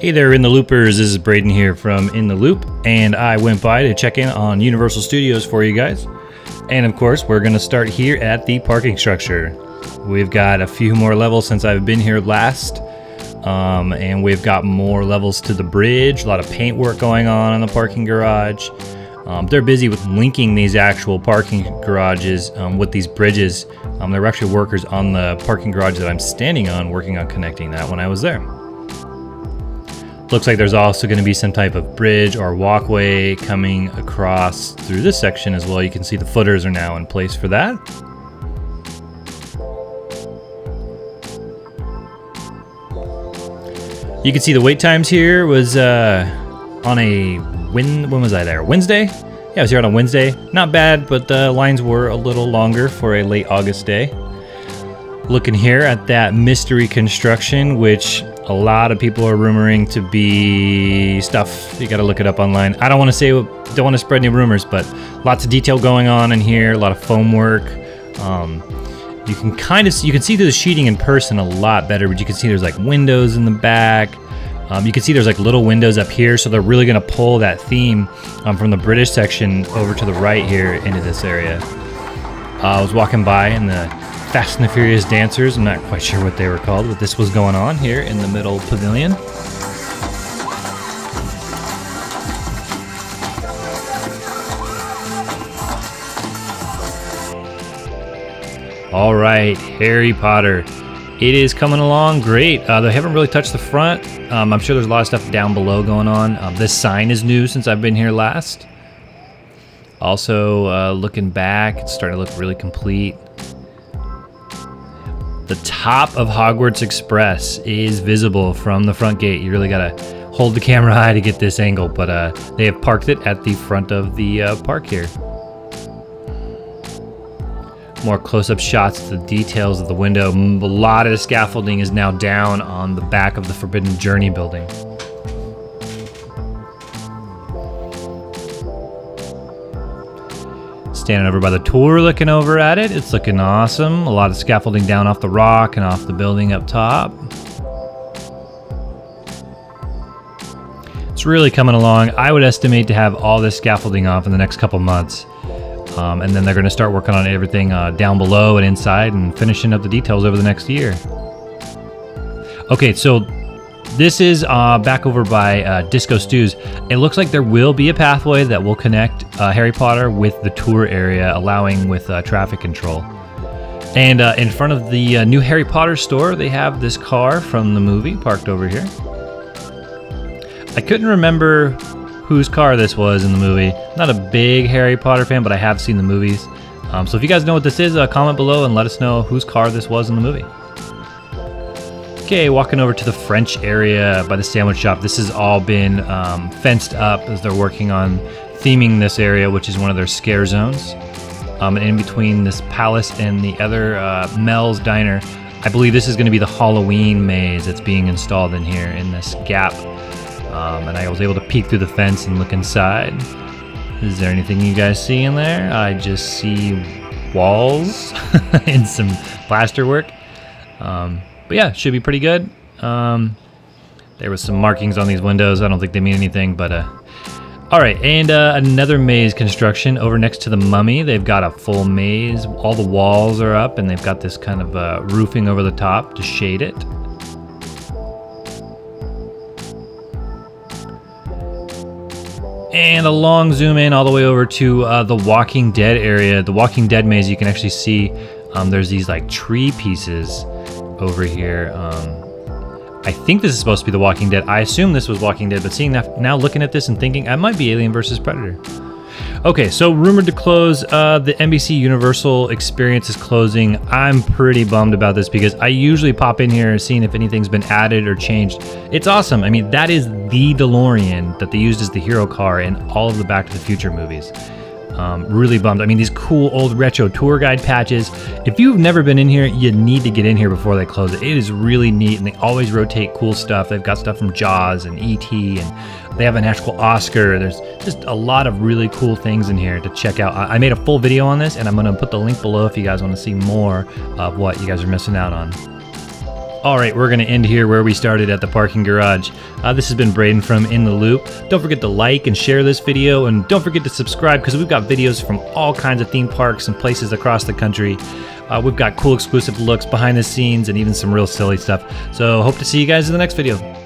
Hey there, In the Loopers. This is Braden here from In the Loop, and I went by to check in on Universal Studios for you guys. And of course, we're going to start here at the parking structure. We've got a few more levels since I've been here last, um, and we've got more levels to the bridge, a lot of paint work going on in the parking garage. Um, they're busy with linking these actual parking garages um, with these bridges. Um, there were actually workers on the parking garage that I'm standing on working on connecting that when I was there. Looks like there's also going to be some type of bridge or walkway coming across through this section as well. You can see the footers are now in place for that. You can see the wait times here was uh, on a when when was I there? Wednesday? Yeah, I was here on a Wednesday. Not bad, but the lines were a little longer for a late August day. Looking here at that mystery construction, which a lot of people are rumoring to be stuff. You got to look it up online. I don't want to say, don't want to spread any rumors, but lots of detail going on in here. A lot of foam work. Um, you can kind of see, you can see through the sheeting in person a lot better, but you can see there's like windows in the back. Um, you can see there's like little windows up here, so they're really going to pull that theme um, from the British section over to the right here into this area. Uh, I was walking by and the Fast and the Furious dancers. I'm not quite sure what they were called, but this was going on here in the middle pavilion. All right, Harry Potter. It is coming along great. Uh, they haven't really touched the front. Um, I'm sure there's a lot of stuff down below going on. Um, this sign is new since I've been here last. Also, uh, looking back, it's starting to look really complete. The top of Hogwarts Express is visible from the front gate. You really gotta hold the camera high to get this angle, but uh, they have parked it at the front of the uh, park here. More close-up shots the details of the window. A lot of the scaffolding is now down on the back of the Forbidden Journey building. Standing over by the tour looking over at it. It's looking awesome. A lot of scaffolding down off the rock and off the building up top. It's really coming along. I would estimate to have all this scaffolding off in the next couple months. Um, and then they're going to start working on everything uh, down below and inside and finishing up the details over the next year. Okay, so this is uh, back over by uh, Disco Stews. It looks like there will be a pathway that will connect uh, Harry Potter with the tour area, allowing with uh, traffic control. And uh, in front of the uh, new Harry Potter store, they have this car from the movie parked over here. I couldn't remember whose car this was in the movie. Not a big Harry Potter fan, but I have seen the movies. Um, so if you guys know what this is, comment below and let us know whose car this was in the movie. Okay, walking over to the French area by the sandwich shop. This has all been um, fenced up as they're working on theming this area, which is one of their scare zones. Um, and in between this palace and the other uh, Mel's Diner, I believe this is going to be the Halloween maze that's being installed in here in this gap. Um, and I was able to peek through the fence and look inside. Is there anything you guys see in there? I just see walls and some plasterwork. Um, but yeah, should be pretty good. Um, there was some markings on these windows. I don't think they mean anything, but uh, all right. And uh, another maze construction over next to the mummy. They've got a full maze. All the walls are up, and they've got this kind of uh, roofing over the top to shade it. And a long zoom in all the way over to uh, the Walking Dead area. The Walking Dead maze, you can actually see um, there's these like tree pieces over here. Um, I think this is supposed to be The Walking Dead. I assume this was Walking Dead, but seeing that now looking at this and thinking, I might be Alien versus Predator. Okay, so rumored to close. Uh, the NBC Universal experience is closing. I'm pretty bummed about this because I usually pop in here and seeing if anything's been added or changed. It's awesome. I mean, that is the DeLorean that they used as the hero car in all of the Back to the Future movies. Um, really bummed. I mean, these cool old retro tour guide patches. If you've never been in here, you need to get in here before they close it. It is really neat, and they always rotate cool stuff. They've got stuff from Jaws and ET, and they have an actual Oscar. There's just a lot of really cool things in here to check out. I made a full video on this, and I'm going to put the link below if you guys want to see more of what you guys are missing out on. All right, we're going to end here where we started at the parking garage. Uh, this has been Braden from In the Loop. Don't forget to like and share this video, and don't forget to subscribe because we've got videos from all kinds of theme parks and places across the country. Uh, we've got cool exclusive looks behind the scenes and even some real silly stuff. So hope to see you guys in the next video.